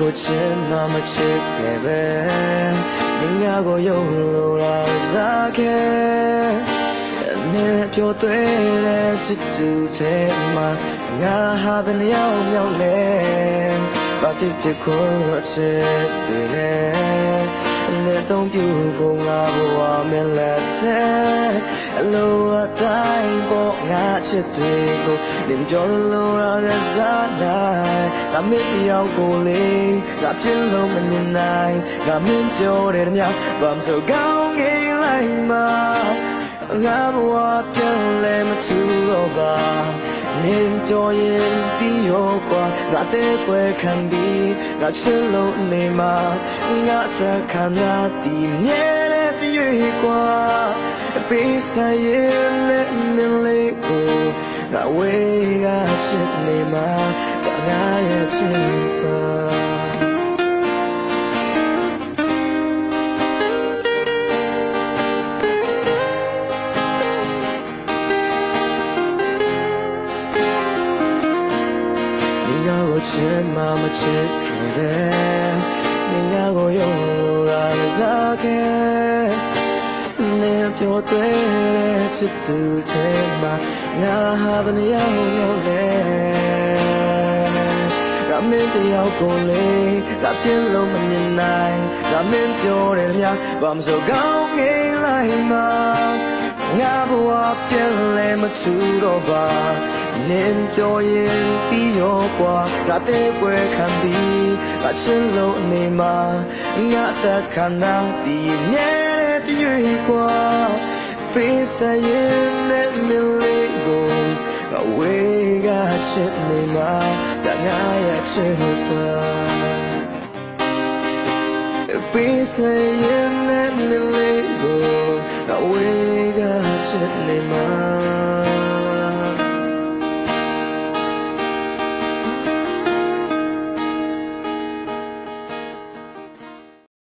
ကိုချင်မှမချစ်ခဲ့ပဲမင်းငါကိုယုံလို့ရာစားခဲ့နေပြောတွေ့တဲ့ချစ်သူတဲ့မှာငါဟာဘယ်နှယောက်မြောက်လဲဘာဖြ စ်ဖြစ်ကိုချစ်တယ်လဲနဲ့တော့ပြဖို့ငါဘဝမလက်တဲ့အလိုအတိုင်းပေါ်ငါချစ်တွေကိုလင်းကြောလို့ရတဲ့စားနိုင်ငါမင်းတယောက်ကိုလေးငါပြင်းလို့မမြင်နိုင်ငါမင်းပြောတယ်မြတ်ဘာမဆိုကောင်းငင်လိုက်မှာငါဘဝပြန်လဲမထူတော့ပါ နေကြောရင်ပြီးရောกว่าငါတဲ့ွယ်ခံပြီးငါချစ်လို့နေမှာငါသက်ခံရသည်မြဲတဲ့ရွေးกว่าပေးဆိုင်ရင်နဲ့မလေးကိုငါဝေးကချစ်နေမှာငါရဲ့ချစ် 진 맘을 지키래. 네냐고 용을 알자게. 내 평화 되래. 집들 제마 나 하빈 영원해 Đã mến yêu cô lê Đã tiếng lâu mà nhìn này Đã mến theo đèn nhà Vàm giờ gáo nghe lại mà Ngã bùa tiếng lê mà chú đồ vàng နင်ပြောရင်ပြီးရောကွာငါတဲ့ွယ်ခံပြီးငါချင်းလုံးနေမှာငါသက်ခံတာဒီနေတဲ့ပြည့်ကွာပေးစရင်နဲ့မလေးကိုအဝေးကချစ်နေမှာတငါရဲ့ချစ်ပါပေးစရင်နဲ့မလေးကိုအဝေးကချစ်နေမှာ